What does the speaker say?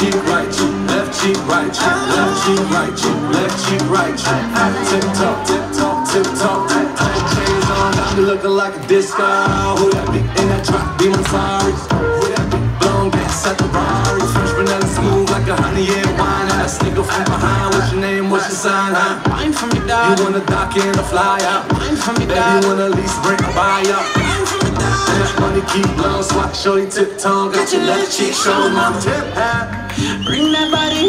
cheek, right cheek, left cheek, right cheek, left cheek, right cheek, left cheek, right cheek. Tip top, tip top, tip top. Chains on, got me looking like a disco. Who that be in that drop? Be my sorry. Who that be? Blown gas at the Rari. Fresh vanilla smooth like a honey yeah wine. And that sneaker from behind. What's your name? What's your sign? Huh? Wine for me, You darling. wanna dock in or fly out? Wine for me, Baby, you wanna lease, bring a buy up. Keep blowing, swat, shorty tip tongue. Got your left cheek showing my tip hat. Bring that body.